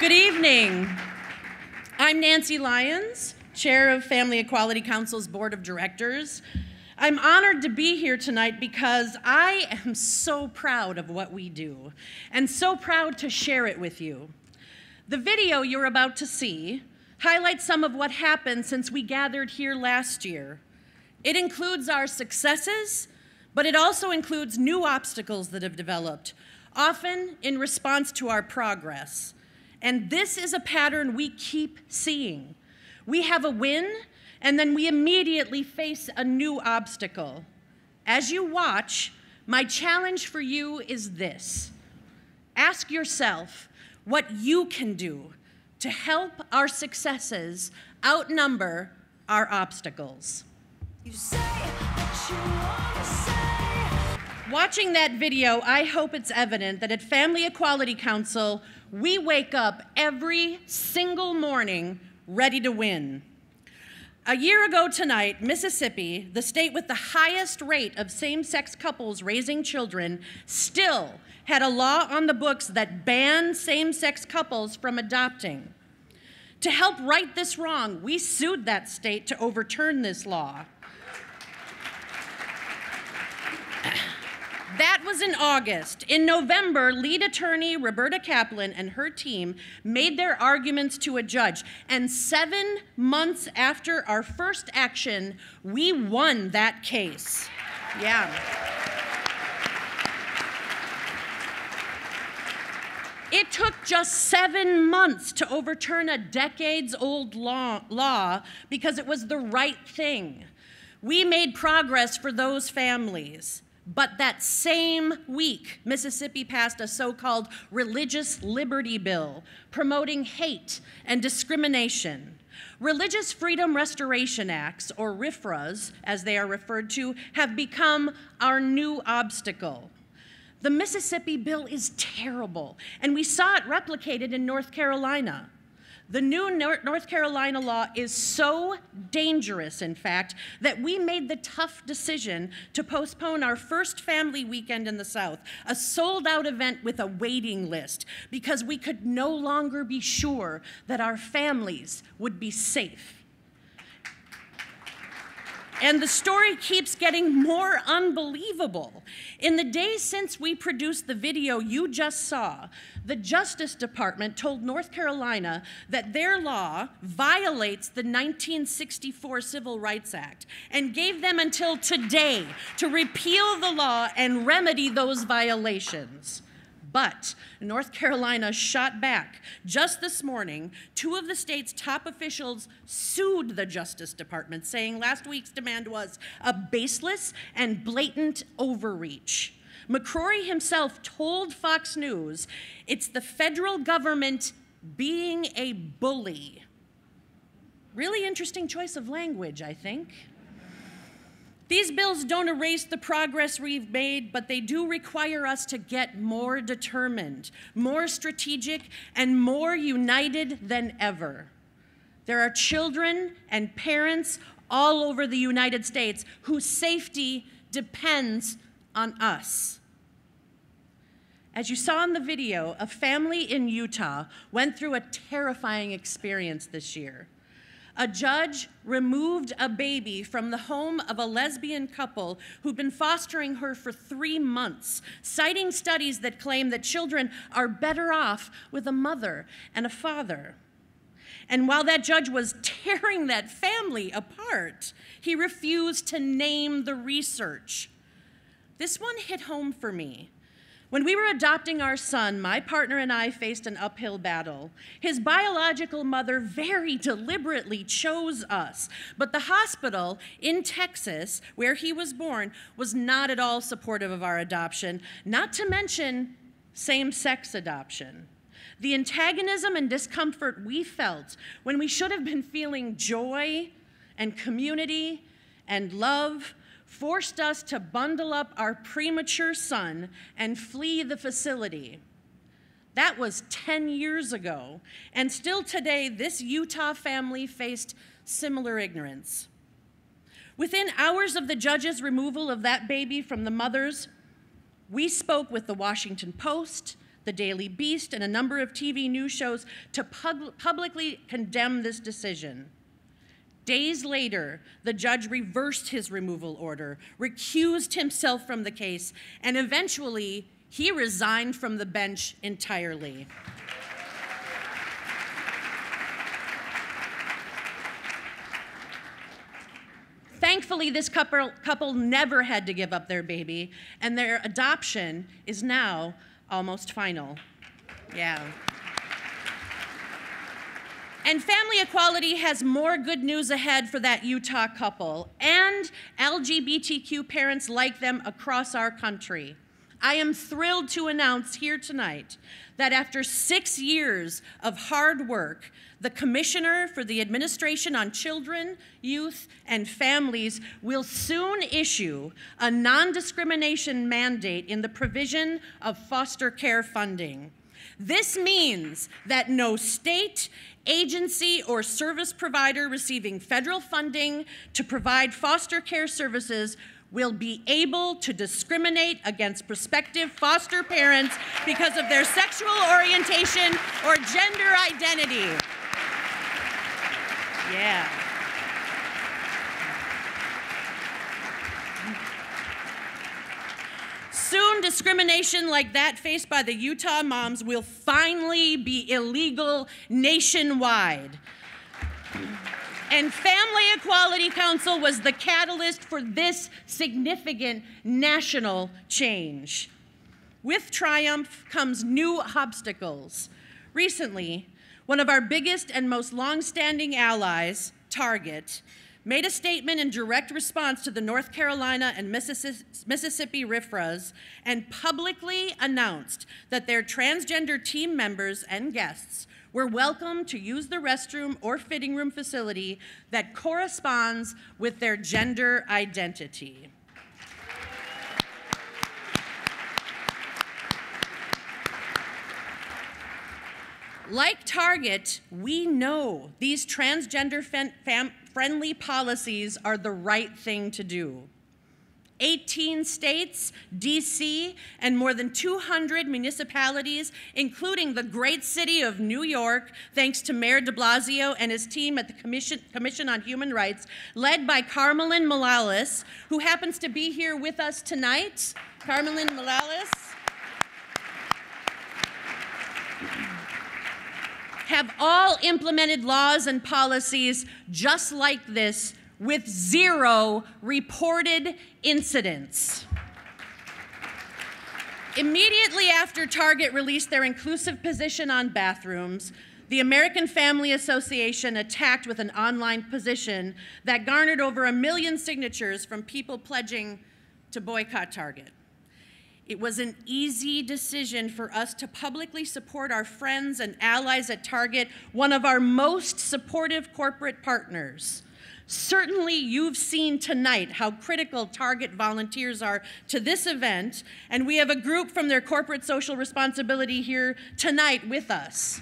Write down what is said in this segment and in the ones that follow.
Good evening. I'm Nancy Lyons, Chair of Family Equality Council's Board of Directors. I'm honored to be here tonight because I am so proud of what we do and so proud to share it with you. The video you're about to see highlights some of what happened since we gathered here last year. It includes our successes, but it also includes new obstacles that have developed, often in response to our progress. And this is a pattern we keep seeing. We have a win, and then we immediately face a new obstacle. As you watch, my challenge for you is this ask yourself what you can do to help our successes outnumber our obstacles. Watching that video, I hope it's evident that at Family Equality Council, we wake up every single morning ready to win. A year ago tonight, Mississippi, the state with the highest rate of same sex couples raising children, still had a law on the books that banned same sex couples from adopting. To help right this wrong, we sued that state to overturn this law. That was in August. In November, lead attorney Roberta Kaplan and her team made their arguments to a judge. And seven months after our first action, we won that case. Yeah. It took just seven months to overturn a decades old law, law, because it was the right thing. We made progress for those families. But that same week, Mississippi passed a so called Religious Liberty Bill promoting hate and discrimination. Religious Freedom Restoration Acts, or RFRAs as they are referred to, have become our new obstacle. The Mississippi bill is terrible, and we saw it replicated in North Carolina. The new North Carolina law is so dangerous, in fact, that we made the tough decision to postpone our first family weekend in the South, a sold out event with a waiting list, because we could no longer be sure that our families would be safe. And the story keeps getting more unbelievable. In the days since we produced the video you just saw, the Justice Department told North Carolina that their law violates the 1964 Civil Rights Act and gave them until today to repeal the law and remedy those violations. But North Carolina shot back. Just this morning, two of the state's top officials sued the Justice Department, saying last week's demand was a baseless and blatant overreach. McCrory himself told Fox News it's the federal government being a bully. Really interesting choice of language, I think. These bills don't erase the progress we've made, but they do require us to get more determined, more strategic, and more united than ever. There are children and parents all over the United States whose safety depends on us. As you saw in the video, a family in Utah went through a terrifying experience this year a judge removed a baby from the home of a lesbian couple who'd been fostering her for three months, citing studies that claim that children are better off with a mother and a father. And while that judge was tearing that family apart, he refused to name the research. This one hit home for me when we were adopting our son, my partner and I faced an uphill battle. His biological mother very deliberately chose us, but the hospital in Texas, where he was born, was not at all supportive of our adoption, not to mention same sex adoption. The antagonism and discomfort we felt when we should have been feeling joy and community and love forced us to bundle up our premature son and flee the facility. That was 10 years ago, and still today, this Utah family faced similar ignorance. Within hours of the judge's removal of that baby from the mothers, we spoke with the Washington Post, the Daily Beast, and a number of TV news shows to pub publicly condemn this decision. Days later, the judge reversed his removal order, recused himself from the case, and eventually he resigned from the bench entirely. Thankfully, this couple, couple never had to give up their baby, and their adoption is now almost final. Yeah. And family equality has more good news ahead for that Utah couple and LGBTQ parents like them across our country. I am thrilled to announce here tonight that after six years of hard work, the Commissioner for the Administration on Children, Youth, and Families will soon issue a non discrimination mandate in the provision of foster care funding. This means that no state, agency, or service provider receiving federal funding to provide foster care services will be able to discriminate against prospective foster parents because of their sexual orientation or gender identity. Yeah. Soon, discrimination like that faced by the Utah moms will finally be illegal nationwide. And Family Equality Council was the catalyst for this significant national change. With triumph comes new obstacles. Recently, one of our biggest and most longstanding allies, Target, made a statement in direct response to the North Carolina and Mississippi RFRAs and publicly announced that their transgender team members and guests were welcome to use the restroom or fitting room facility that corresponds with their gender identity. Like Target, we know these transgender friendly policies are the right thing to do. 18 states, DC, and more than 200 municipalities, including the great city of New York, thanks to Mayor de Blasio and his team at the Commission, Commission on Human Rights, led by Carmelyn Malalis, who happens to be here with us tonight. Carmelyn Malalis. Have all implemented laws and policies just like this with zero reported incidents. Immediately after Target released their inclusive position on bathrooms, the American Family Association attacked with an online position that garnered over a million signatures from people pledging to boycott Target. It was an easy decision for us to publicly support our friends and allies at Target, one of our most supportive corporate partners. Certainly, you've seen tonight how critical Target volunteers are to this event, and we have a group from their corporate social responsibility here tonight with us.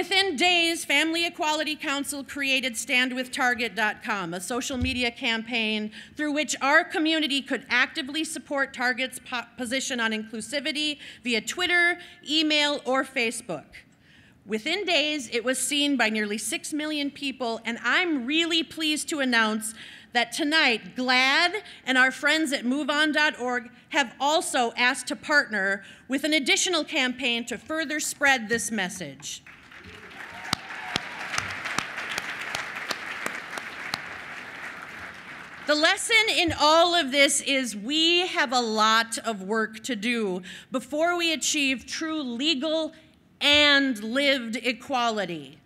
Within days, Family Equality Council created StandWithTarget.com, a social media campaign through which our community could actively support Target's position on inclusivity via Twitter, email, or Facebook. Within days, it was seen by nearly 6 million people, and I'm really pleased to announce that tonight, GLAAD and our friends at MoveOn.org have also asked to partner with an additional campaign to further spread this message. The lesson in all of this is we have a lot of work to do before we achieve true legal and lived equality.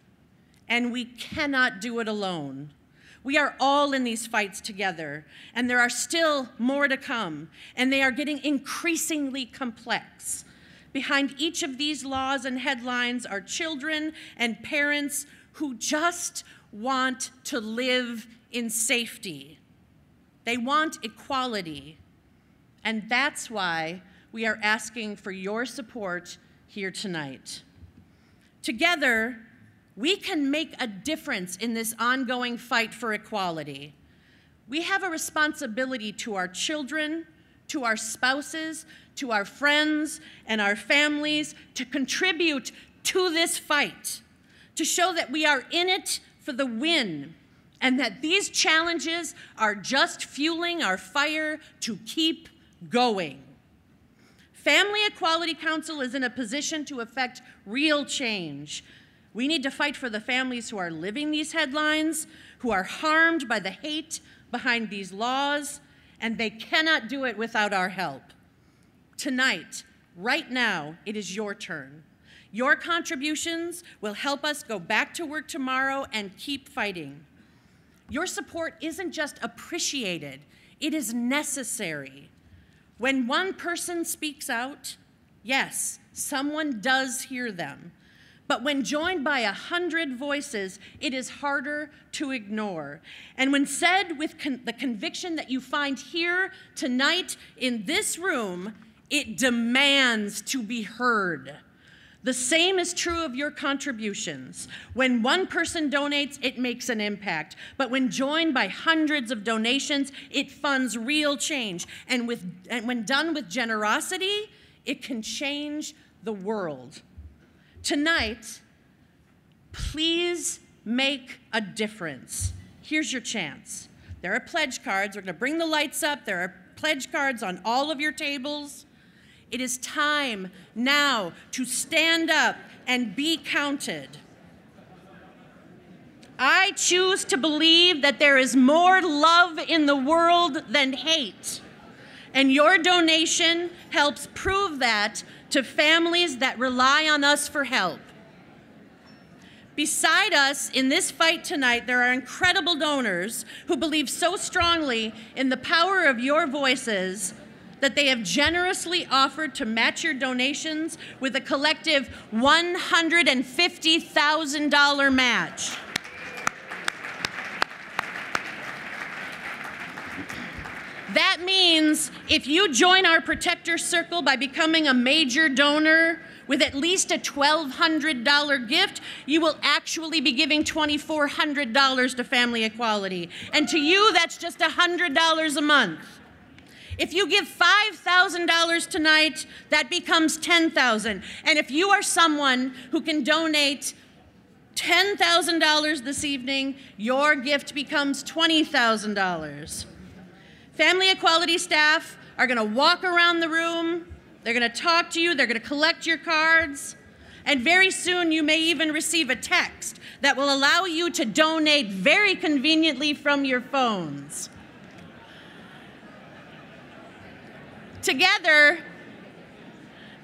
And we cannot do it alone. We are all in these fights together, and there are still more to come, and they are getting increasingly complex. Behind each of these laws and headlines are children and parents who just want to live in safety. They want equality. And that's why we are asking for your support here tonight. Together, We can make a difference in this ongoing fight for equality. We have a responsibility to our children, to our spouses, to our friends, and our families to contribute to this fight, to show that we are in it for the win, and that these challenges are just fueling our fire to keep going. Family Equality Council is in a position to effect real change. We need to fight for the families who are living these headlines, who are harmed by the hate behind these laws, and they cannot do it without our help. Tonight, right now, it is your turn. Your contributions will help us go back to work tomorrow and keep fighting. Your support isn't just appreciated, it is necessary. When one person speaks out, yes, someone does hear them. But when joined by a hundred voices, it is harder to ignore. And when said with con the conviction that you find here tonight in this room, it demands to be heard. The same is true of your contributions. When one person donates, it makes an impact. But when joined by hundreds of donations, it funds real change. And, with, and when done with generosity, it can change the world. Tonight, please make a difference. Here's your chance. There are pledge cards. We're going to bring the lights up. There are pledge cards on all of your tables. It is time now to stand up and be counted. I choose to believe that there is more love in the world than hate. And your donation helps prove that to families that rely on us for help. Beside us in this fight tonight, there are incredible donors who believe so strongly in the power of your voices that they have generously offered to match your donations with a collective $150,000 match. That means if you join our protector circle by becoming a major donor with at least a $1,200 gift, you will actually be giving $2,400 to Family Equality. And to you, that's just $100 a month. If you give $5,000 tonight, that becomes 10,000. And if you are someone who can donate $10,000 this evening, your gift becomes $20,000. Family equality staff are going to walk around the room, they're going to talk to you, they're going to collect your cards, and very soon you may even receive a text that will allow you to donate very conveniently from your phones. Together,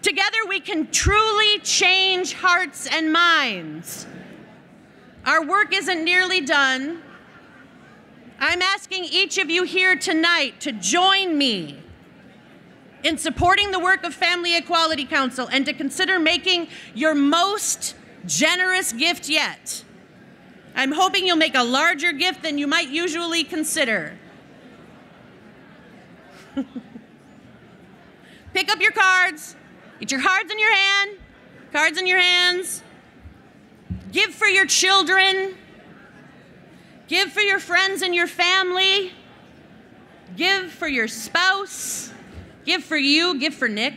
together we can truly change hearts and minds. Our work isn't nearly done, I'm asking each of you here tonight to join me in supporting the work of Family Equality Council and to consider making your most generous gift yet. I'm hoping you'll make a larger gift than you might usually consider. Pick up your cards. Get your cards in your hand. Cards in your hands. Give for your children. Give for your friends and your family. Give for your spouse. Give for you. Give for Nick.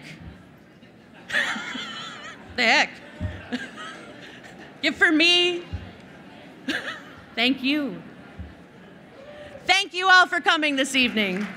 the heck? Give for me. Thank you. Thank you all for coming this evening.